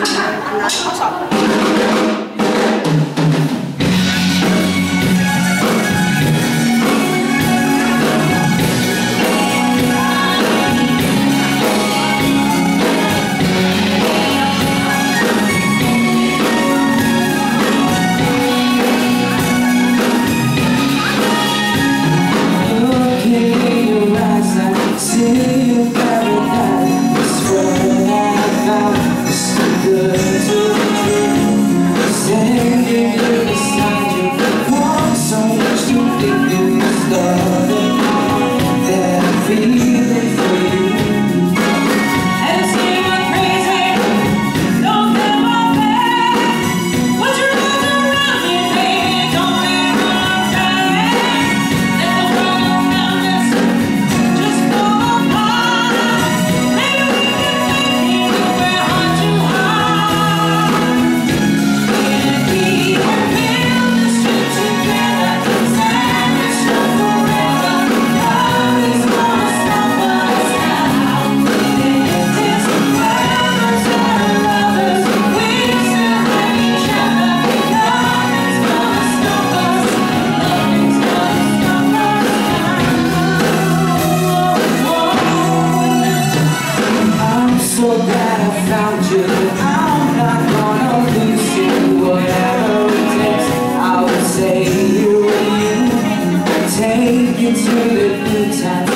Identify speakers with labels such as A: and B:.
A: 拿多少？You. time.